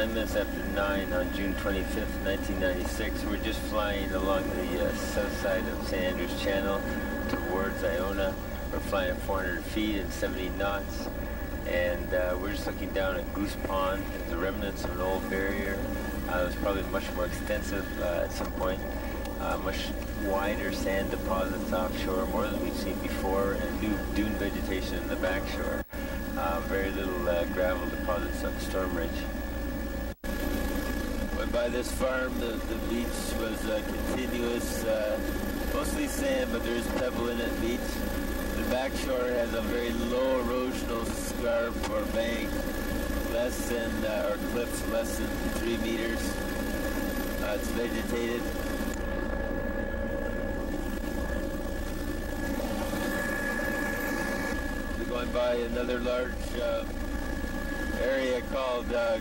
Nine minutes after nine on June 25th, 1996. We're just flying along the uh, south side of St. Andrews Channel towards Iona. We're flying at 400 feet and 70 knots. And uh, we're just looking down at Goose Pond. The remnants of an old barrier. Uh, it was probably much more extensive uh, at some point. Uh, much wider sand deposits offshore, more than we've seen before, and new dune vegetation in the backshore. Uh, very little uh, gravel deposits on storm ridge. By this farm, the, the beach was uh, continuous, uh, mostly sand, but there is pebble in it beach. The backshore has a very low erosional scarp or bank, less than, uh, or cliffs less than three meters. Uh, it's vegetated. We're going by another large uh, area called uh,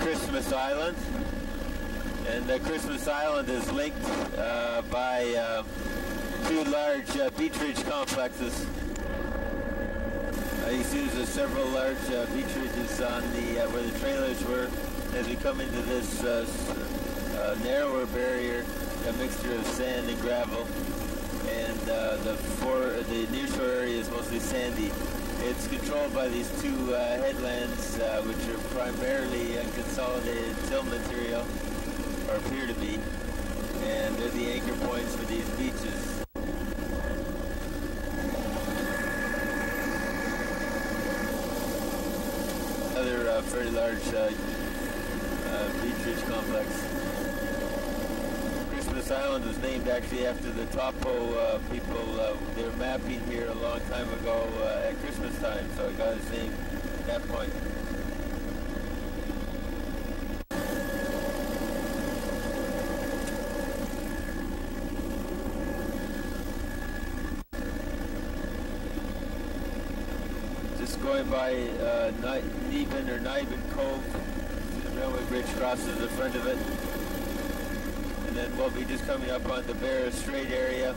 Christmas Island. And uh, Christmas Island is linked uh, by uh, two large uh, beach ridge complexes. Uh, you see there's several large uh, beach ridges on the where the trailers were. As we come into this narrower barrier, a mixture of sand and gravel, and the for the nearshore area is mostly sandy. It's controlled by these two uh, headlands, uh, which are primarily unconsolidated till material, or appear to be, and they're the anchor points for these beaches. Another uh, very large uh, uh, beach ridge complex. Island was named actually after the Topo uh, people. Uh, they were mapping here a long time ago uh, at Christmas time, so it got its name at that point. Just going by uh, Niven or Niven Cove, the railway bridge crosses the front of it and then we'll be just coming up on the Barra Strait area.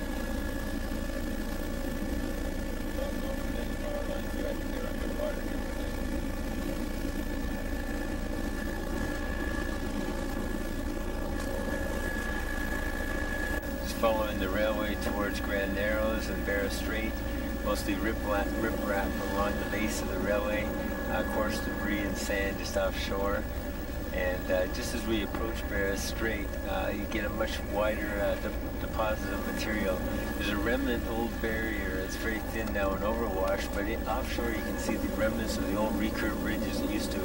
Just following the railway towards Grand Narrows and Barra Strait, mostly riprap, riprap along the base of the railway, uh, coarse debris and sand just offshore. And uh, just as we approach Barra Strait, uh, you get a much wider uh, de deposit of material. There's a remnant old barrier. It's very thin now and overwashed, but it, offshore you can see the remnants of the old recurve ridges that used to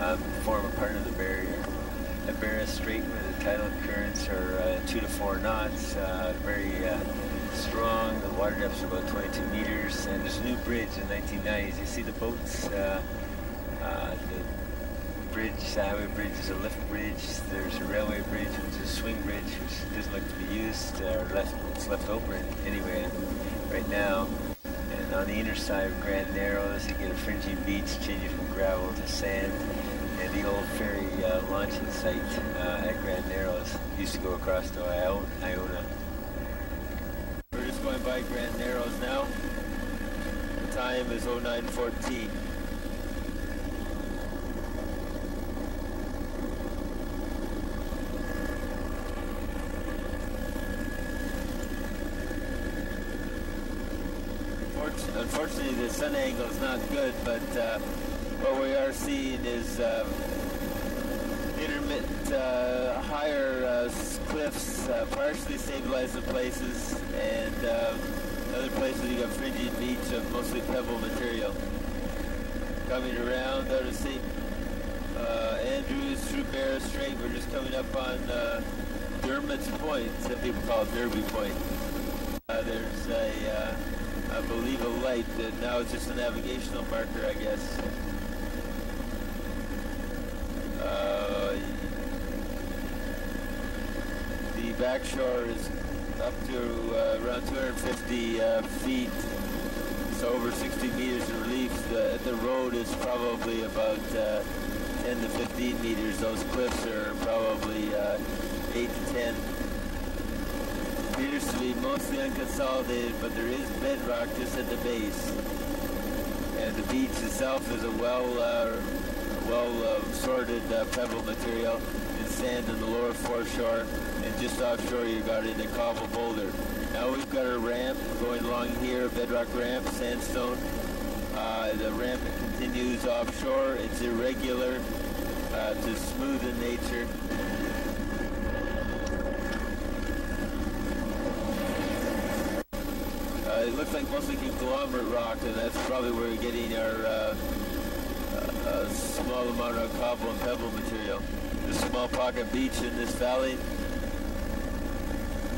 um, form a part of the barrier. At Barra Strait, where the tidal currents are uh, two to four knots, uh, very strong. The water depths are about 22 meters, and there's a new bridge in the 1990s. You see the boats. the bridge, highway bridge there's a lift bridge. There's a railway bridge, is a swing bridge, which doesn't look to be used, or left, it's left open anyway right now. And on the inner side of Grand Narrows, you get a fringy beach changing from gravel to sand. And the old ferry uh, launching site uh, at Grand Narrows used to go across to Iona. We're just going by Grand Narrows now. The time is 0914. Unfortunately the sun angle is not good, but uh, what we are seeing is uh, intermittent uh, higher uh, cliffs, uh, partially stabilized in places, and uh, other places you got fringy beach of mostly pebble material. Coming around out of St. Andrews through Barra Strait, we're just coming up on Dermot's Point, some people call it Derby Point. there's a I believe a light. that now it's just a navigational marker, I guess. Uh, the backshore is up to uh, around 250 uh, feet, so over 60 meters of relief. The, the road is probably about uh, 10 to 15 meters. Those cliffs are probably uh, 8 to 10 appears to be mostly unconsolidated, but there is bedrock just at the base. And the beach itself is a well, uh, well uh, sorted uh, pebble material and sand in the lower foreshore. And just offshore you've got it in a cobble boulder. Now we've got a ramp going along here, bedrock ramp, sandstone. Uh, the ramp continues offshore. It's irregular uh, to smooth in nature. Uh, like mostly conglomerate rock, and that's probably where we're getting our uh, uh, small amount of cobble and pebble material. A small pocket beach in this valley.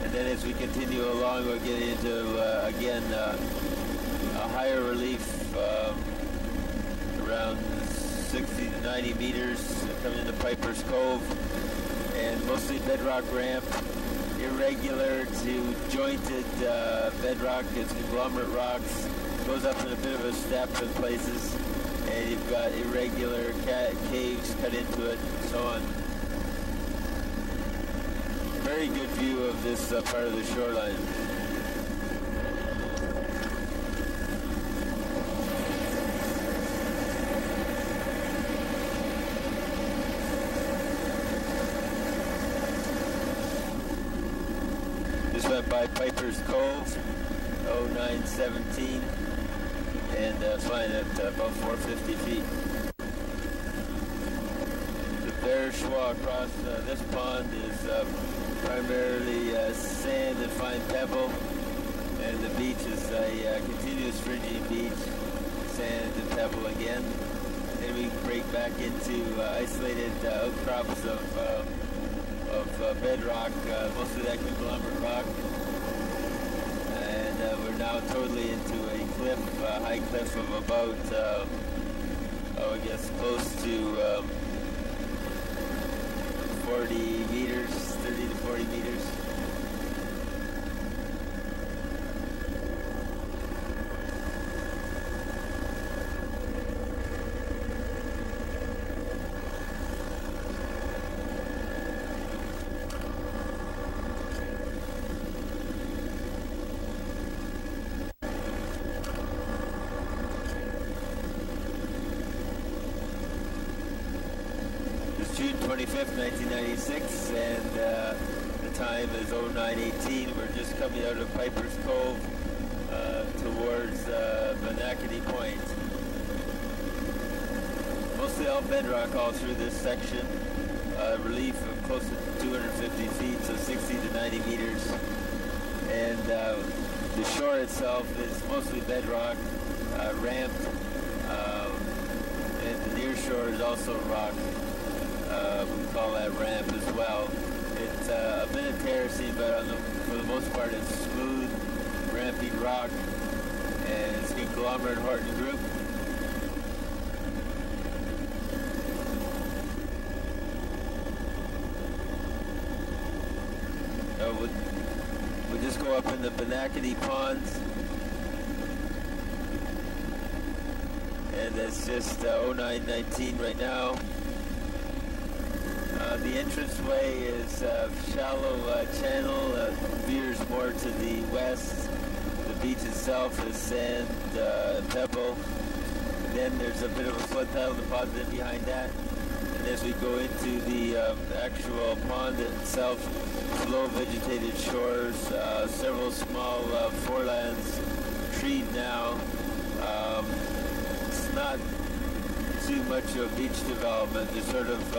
And then as we continue along, we're getting into, uh, again, uh, a higher relief um, around 60 to 90 meters coming into Piper's Cove. And mostly bedrock ramp irregular to jointed uh, bedrock. It's conglomerate rocks. Goes up in a bit of a step in places. And you've got irregular ca caves cut into it, and so on. Very good view of this uh, part of the shoreline. went Piper's Cove, 0917, and uh, flying at uh, about 450 feet. The Schwa across uh, this pond is uh, primarily uh, sand and fine pebble, and the beach is a uh, continuous fringing beach, sand and pebble again. Then we break back into isolated outcrops of of uh, bedrock, uh, most of that conglomerate rock. Uh, now totally into a cliff, a high cliff of about, oh, I guess close to um, 40 meters, 30 to 40 meters. June 25th, 1996, and uh, the time is 0918. We're just coming out of Piper's Cove uh, towards uh, Point. Mostly all bedrock all through this section. Uh, relief of close to 250 feet, so 60 to 90 meters. And uh, the shore itself is mostly bedrock, uh, ramped, um, and the near shore is also rock uh, we call that ramp as well. It's uh, a bit of terracing, but the, for the most part it's smooth, rampy rock, and it's conglomerate Horton group. So we, we just go up in the Benacadie ponds. And it's just uh, 0919 right now. Uh, the entranceway is a shallow uh, channel, uh, veers more to the west. The beach itself is sand, uh, pebble. And then there's a bit of a flood tidal deposit behind that. And as we go into the um, actual pond itself, low vegetated shores, uh, several small uh, forelands, treed now. Um, it's not too much of beach development. There's sort of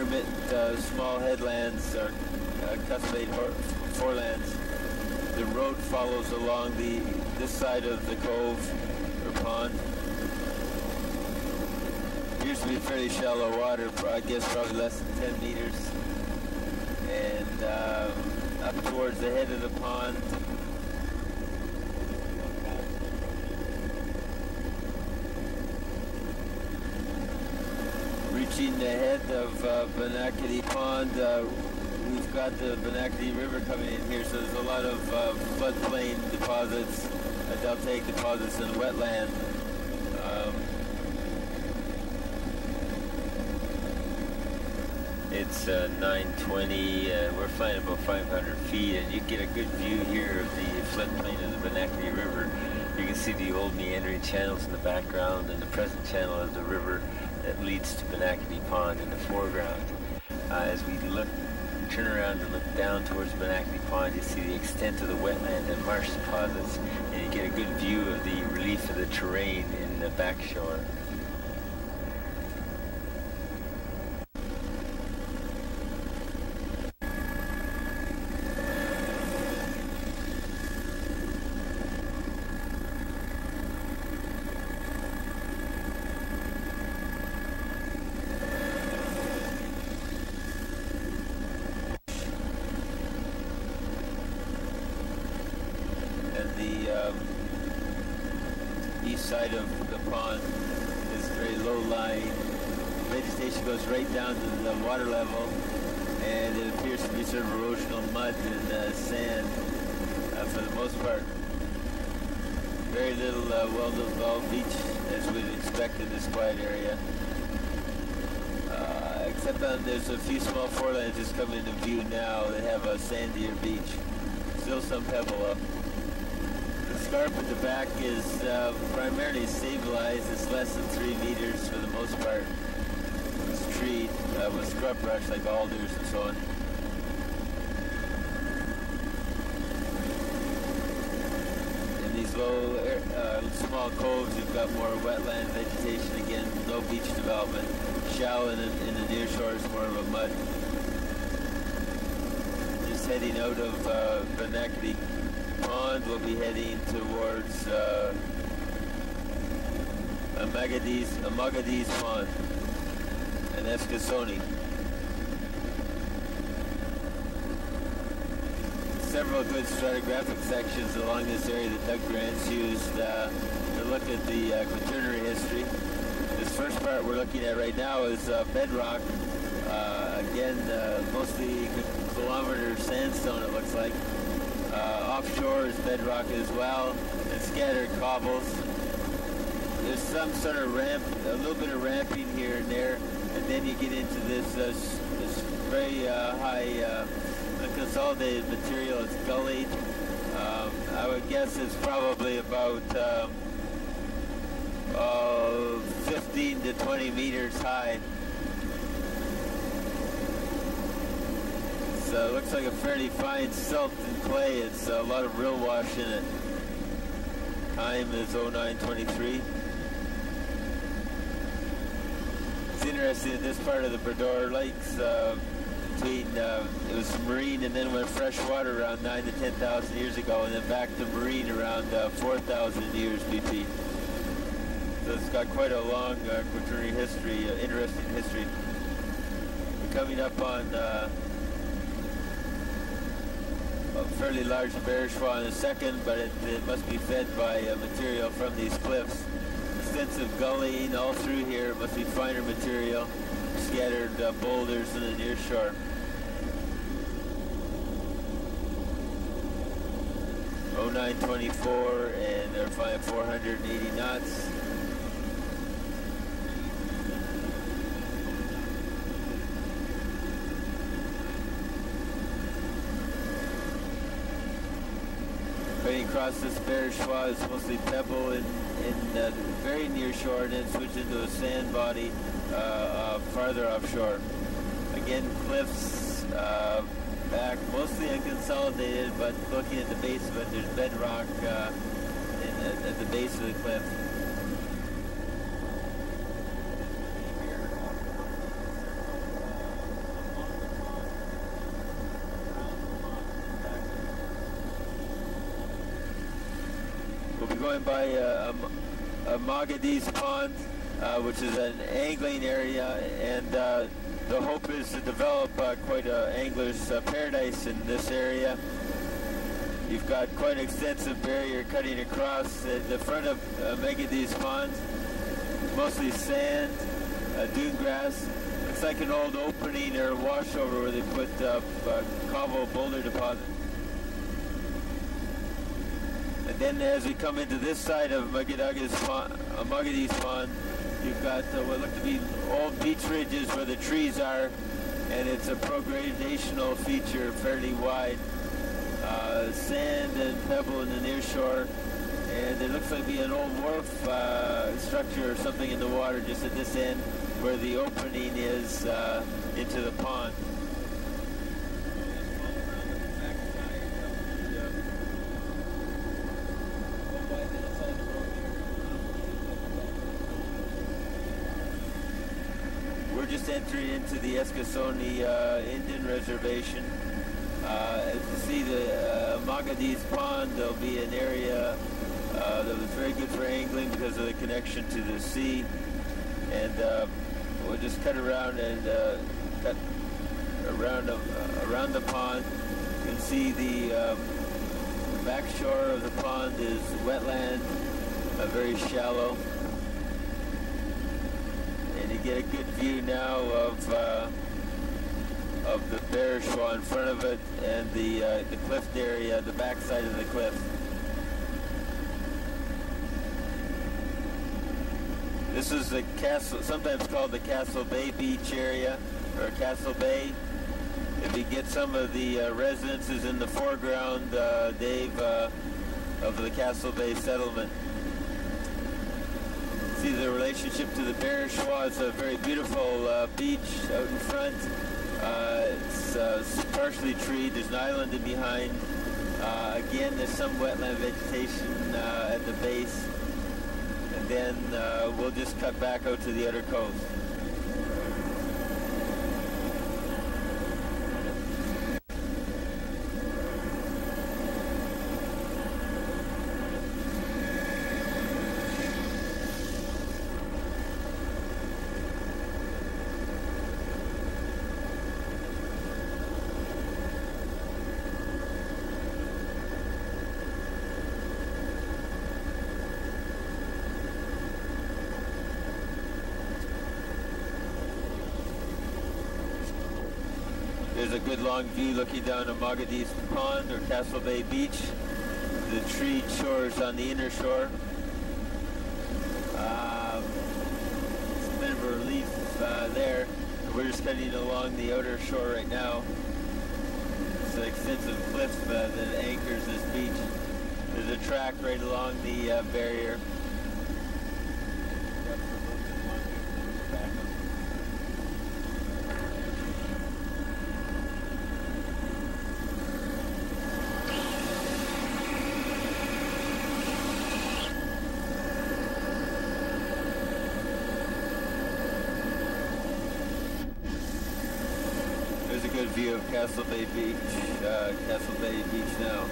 intermittent uh, small headlands or uh, cuspate forelands. The road follows along the this side of the cove or pond. Appears to be fairly shallow water, I guess probably less than 10 meters. And uh, up towards the head of the pond, reaching the head of uh, Pond. Uh, we've got the Benacadie River coming in here, so there's a lot of uh, floodplain deposits, uh, deltaic deposits and wetland. Um, it's uh, 920, uh, we're flying about 500 feet, and you get a good view here of the floodplain of the Benacadie River. You can see the old meandering channels in the background and the present channel of the river that leads to Benacadie Pond in the foreground. Uh, as we look, turn around and look down towards Benacadie Pond, you see the extent of the wetland and marsh deposits, and you get a good view of the relief of the terrain in the back shore. Side of the pond is very low lying. Vegetation goes right down to the water level and it appears to be sort of erosional mud and uh, sand uh, for the most part. Very little uh, well-developed beach as we'd expect in this quiet area. Uh, except that there's a few small forelands just coming into view now that have a sandier beach. Still some pebble up scarp at the back is uh, primarily stabilized. It's less than three meters for the most part. It's treed uh, with scrub brush like alders and so on. In these low, uh, small coves, you've got more wetland vegetation again, no beach development. Shallow in the, in the near shore is more of a mud. Just heading out of uh, pond, we'll be heading towards uh, Amagadis, Amagadis Pond and Eskasoni. Several good stratigraphic sections along this area that Doug Grants used uh, to look at the uh, quaternary history. This first part we're looking at right now is uh, bedrock. Uh, again, uh, mostly kilometer sandstone it looks like. Offshore is bedrock as well, and scattered cobbles. There's some sort of ramp, a little bit of ramping here and there, and then you get into this, uh, this very uh, high uh, consolidated material. It's gullied. Um, I would guess it's probably about um, uh, 15 to 20 meters high. Uh, looks like a fairly fine silt and clay. It's a lot of real wash in it. Time is 0923. It's interesting in this part of the Bras d'Or Lakes, uh, between, uh, it was marine and then went freshwater around 9 to 10,000 years ago and then back to marine around uh, 4,000 years BP. So it's got quite a long uh, quaternary history, uh, interesting history. We're coming up on uh, fairly large bear in a second, but it, it must be fed by uh, material from these cliffs. Extensive gullying all through here. It must be finer material, scattered uh, boulders in the near shore. Oh nine twenty four and they're flying 480 knots. Across this Barachois is mostly pebble and, uh, very near shore and then switch into a sand body uh, uh, farther offshore. Again, cliffs back, mostly unconsolidated, but looking at the base of it, there's bedrock in, at the base of the cliff. By uh, a, Magadis Pond, uh, which is an angling area, and uh, the hope is to develop uh, quite an angler's uh, paradise in this area. You've got quite an extensive barrier cutting across the front of uh, Pond, mostly sand, dune grass. Looks like an old opening or washover where they put uh, cobble boulder deposit. Then as we come into this side of Magadagas Pond, uh, Pond, you've got uh, what look to be old beach ridges where the trees are, and it's a progradational feature, fairly wide. Uh, sand and pebble in the near shore, And it looks like be an old wharf uh, structure or something in the water just at this end where the opening is uh, into the pond. We're just into the Eskasoni uh, Indian Reservation. Uh, you see the uh, Pond, there'll be an area uh, that was very good for angling because of the connection to the sea. And uh, we'll just cut around and uh, cut around uh, around the pond. You can see the um, back shore of the pond is wetland, very shallow. Get a good view now of uh, of the Barachois in front of it and the uh, the cliff area, the backside of the cliff. This is the castle, sometimes called the Castle Bay Beach area, or Castle Bay. If you get some of the uh, residences in the foreground, uh, Dave, uh, of the Castle Bay settlement. See the relationship to the Schwa. It's a very beautiful uh, beach out in front. Uh, it's uh, partially treed. There's an island in behind. Uh, again, there's some wetland vegetation uh, at the base. And then we'll just cut back out to the outer coast. Long view looking down to Mogadis Pond or Castle Bay Beach. The treed shores on the inner shore. Um, bit of a relief uh, there. We're just cutting along the outer shore right now. It's an extensive cliff uh, that anchors this beach. There's a track right along the uh, barrier. There's a good view of Castle Bay Beach, uh, Castle Bay Beach now.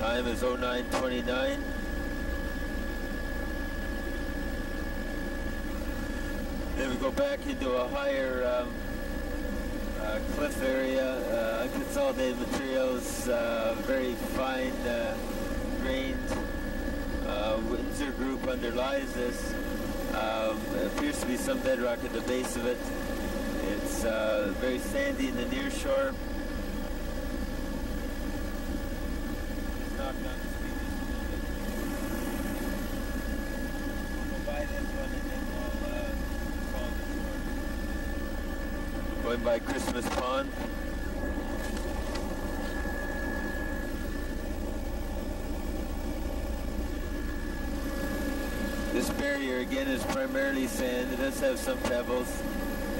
Time is 0929. Then we go back into a higher um, uh, cliff area, uh, the materials, uh, very fine uh, grained. Uh, Windsor Group underlies this. Um, appears to be some bedrock at the base of it. It's uh, very sandy in the near shore. going by Christmas the speed just a little bit. We'll go by this one and then we'll uh, call the shore. Going by Christmas Pond. Barrier again is primarily sand. It does have some pebbles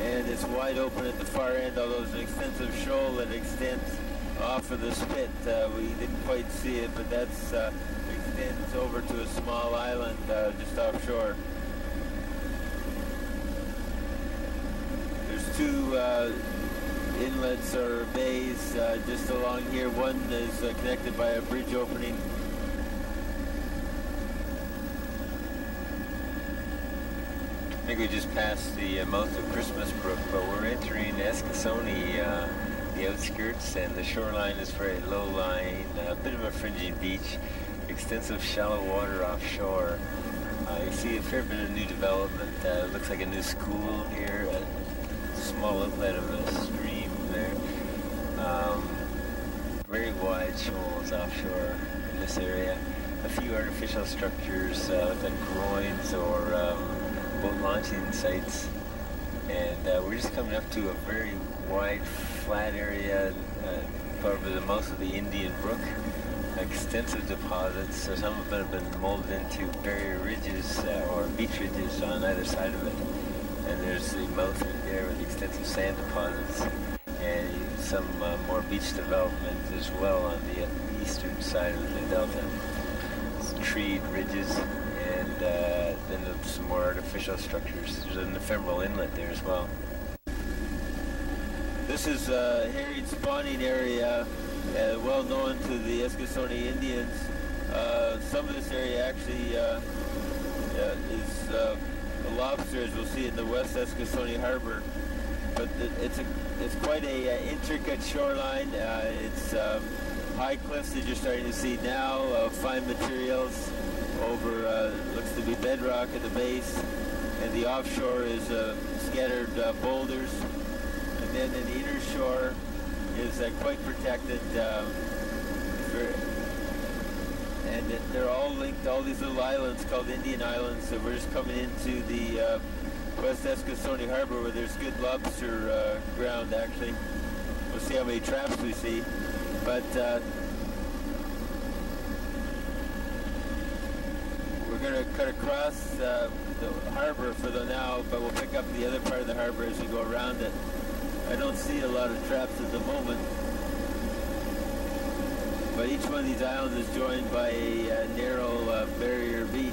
and it's wide open at the far end, although there's an extensive shoal that extends off of the spit. Uh, we didn't quite see it, but that's uh, extends over to a small island uh, just offshore. There's two uh, inlets or bays uh, just along here. One is uh, connected by a bridge opening. I think we just passed the uh, mouth of Christmas Brook, but we're entering Eskasoni, uh, the outskirts, and the shoreline is very low-lying, a bit of a fringy beach, extensive shallow water offshore. Uh, you see a fair bit of new development. Uh, looks like a new school here, a small outlet of a stream there. Um, very wide shoals offshore in this area. A few artificial structures uh, like groins or um, boat launching sites. And uh, we're just coming up to a very wide, flat area, uh, over the mouth of the Indian Brook. Extensive deposits, so some of them have been molded into barrier ridges uh, or beach ridges on either side of it. And there's the mouth right there with extensive sand deposits and some uh, more beach development as well on the eastern side of the delta. Some treed ridges and uh, then some more artificial structures. There's an ephemeral inlet there as well. This is a herring spawning area uh, well known to the Eskasoni Indians. Uh, some of this area actually uh, is uh, lobsters we'll see in the West Eskasoni Harbor. But it's a it's quite a uh, intricate shoreline. Uh, it's high cliffs that you're starting to see now, fine materials over looks to be bedrock at the base, and the offshore is scattered boulders. And then in the inner shore, is uh, quite protected. Um, and they're all linked, all these little islands called Indian Islands. So we're just coming into the uh, West Eskasoni Harbor where there's good lobster uh, ground actually. We'll see how many traps we see. But we're going to cut across uh, the harbor for the now, but we'll pick up the other part of the harbor as we go around it. I don't see a lot of traps at the moment. But each one of these islands is joined by a uh, narrow uh, barrier beach.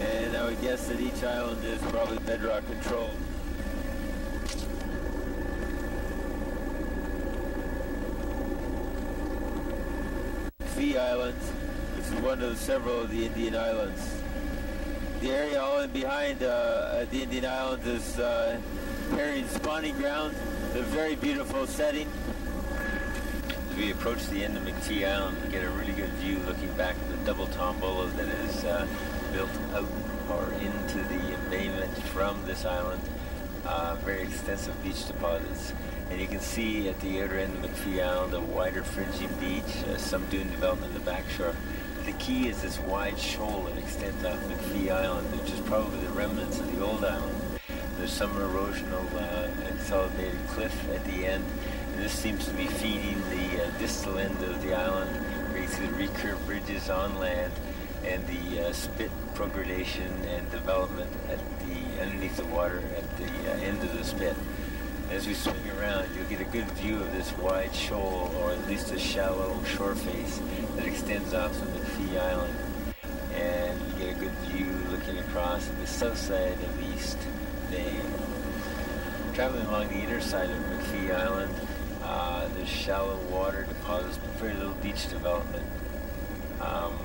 And I would guess that each island is probably bedrock controlled. Fee Island, which is one of several of the Indian islands. The area all in behind uh, the Indian Islands is uh, spawning ground. It's a very beautiful setting. As we approach the end of McPhee Island, we get a really good view looking back at the double tombolo that is uh, built out or into the embayment from this island. Uh, very extensive beach deposits. And you can see at the outer end of McPhee Island a wider fringing beach, uh, some dune development in the backshore. The key is this wide shoal that extends off McPhee Island, which is probably the remnants of the old island. There's some erosional uh, consolidated cliff at the end. And this seems to be feeding the uh, distal end of the island, where you the recurved ridges on land and the uh, spit progradation and development at the underneath the water at the uh, end of the spit. As we swing around, you'll get a good view of this wide shoal, or at least a shallow shore face that extends off of McPhee Island. And you get a good view looking across the south side of East Bay. Traveling along the inner side of McPhee Island, uh, there's shallow water deposits, but very little beach development. Um,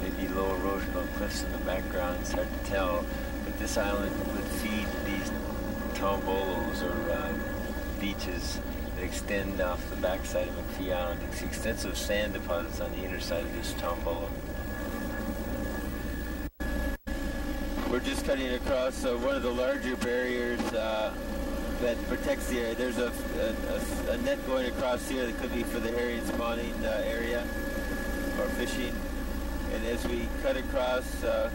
maybe low erosional cliffs in the background, it's hard to tell. But this island would feed these tombolos or uh, beaches extend off the backside of McPhee Island. Extensive sand deposits on the inner side of this tombolo. We're just cutting across uh, one of the larger barriers uh, that protects the area. There's a, a, a, net going across here that could be for the herring spawning uh, area or fishing. And as we cut across, uh,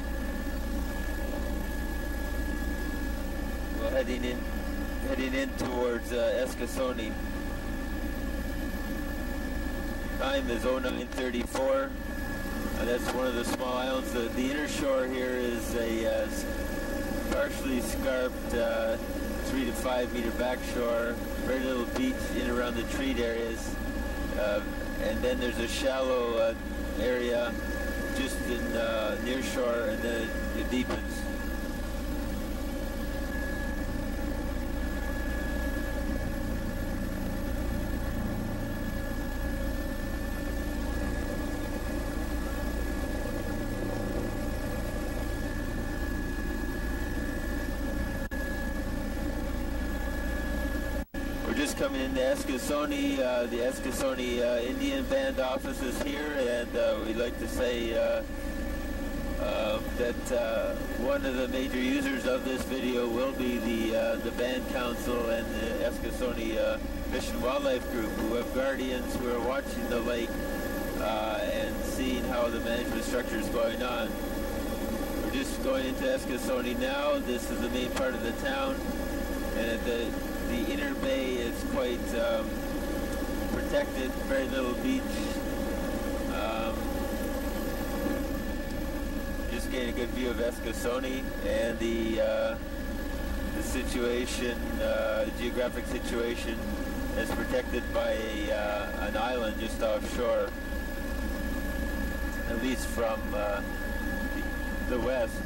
we're heading in, heading in towards uh, Eskasoni. Time is 0934. Uh, that's one of the small islands. The, the inner shore here is a uh, partially scarped uh, three to five meter backshore, very little beach in around the treed areas. Uh, and then there's a shallow uh, area just in uh, near shore and then it deepens. coming Eskasoni. Uh, the Eskasoni uh, Indian Band office is here, and uh, we'd like to say uh, uh, that uh, one of the major users of this video will be the the band council and the Eskasoni Fish and Wildlife Group, who have guardians who are watching the lake and seeing how the management structure is going on. We're just going into Eskasoni now. This is the main part of the town, and the the inner bay is quite um, protected. Very little beach. Um, just getting a good view of Eskasoni and the uh, the situation, uh, geographic situation, is protected by a, uh, an island just offshore, at least from uh, the west.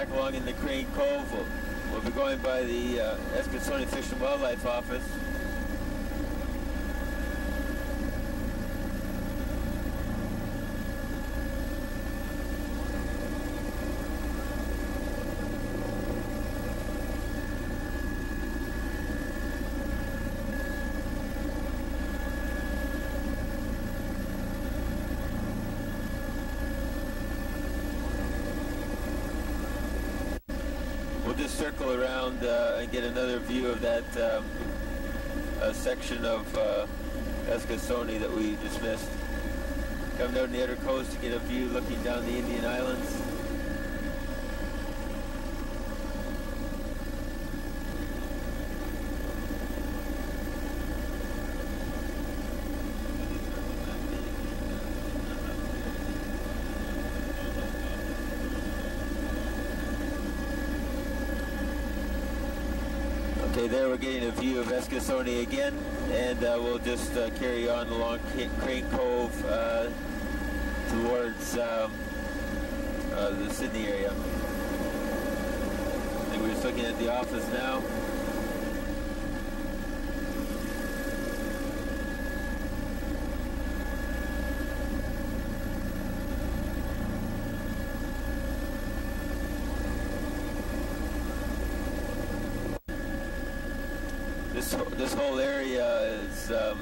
Back along in the Crane Cove. We'll, be going by the uh, Fish and Wildlife Office. We'll just circle around uh, and get another view of that um, uh, section of uh, Eskasoni that we just missed. Come down the outer coast to get a view looking down the Indian Islands. Okay, there we're getting a view of Eskasoni again, and uh, we'll just uh, carry on along Crane Cove uh, towards um, uh, the Sydney area. I think we're just looking at the office now. This wh- this whole area is um,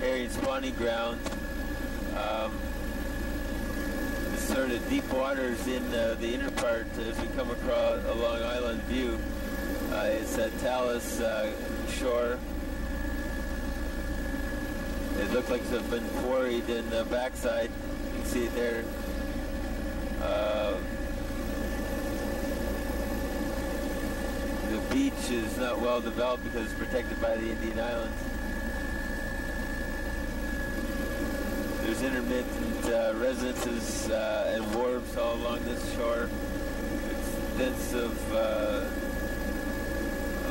herring spawning ground. Um, sort of deep waters in uh, the inner part as we come across along Island View. Uh, it's at Talus uh, shore. It looks like it's been quarried in the backside. You can see it there. Uh, the beach is not well developed because it's protected by the Indian Islands. There's intermittent uh, residences uh, and wharves all along this shore. Extensive uh,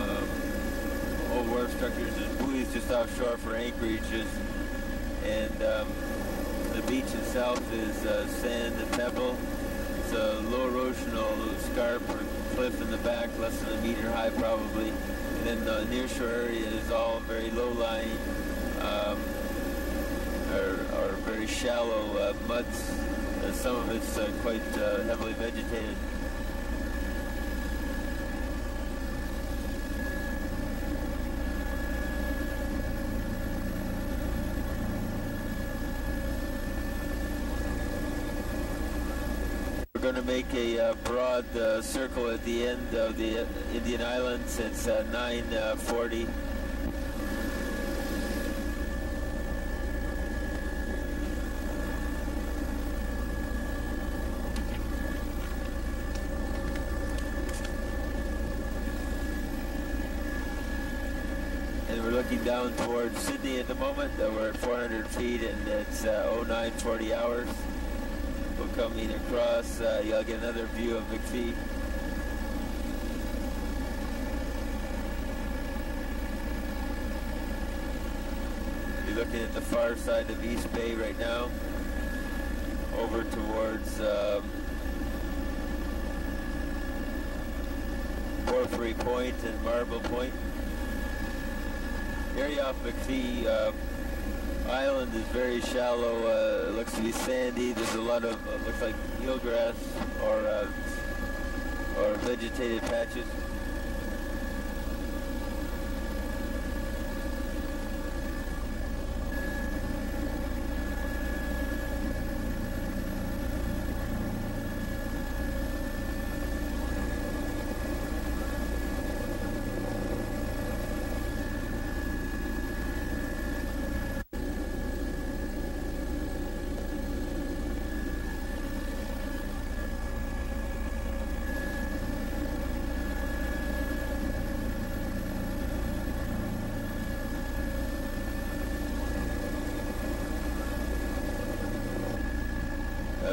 um, old wharf structures and buoys just offshore for anchorages. And um, the beach itself is uh, sand and pebble. It's a low erosional scarp or cliff in the back, less than a meter high probably. And then the nearshore area is all very low-lying very shallow uh, muds. Some of it's uh, quite uh, heavily vegetated. We're going to make a uh, broad uh, circle at the end of the Indian Islands. It's uh, 940. And we're looking down towards Sydney at the moment. We're at 400 feet and it's uh, 0940 hours. We're coming across. Uh, you'll get another view of McPhee. You're looking at the far side of East Bay right now, over towards um, Porphyry Point and Marble Point. Area McPhee, uh, island is very shallow. Uh, looks to be sandy. There's a lot of uh, looks like eelgrass or uh, or vegetated patches.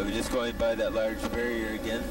We're just going by that large barrier again.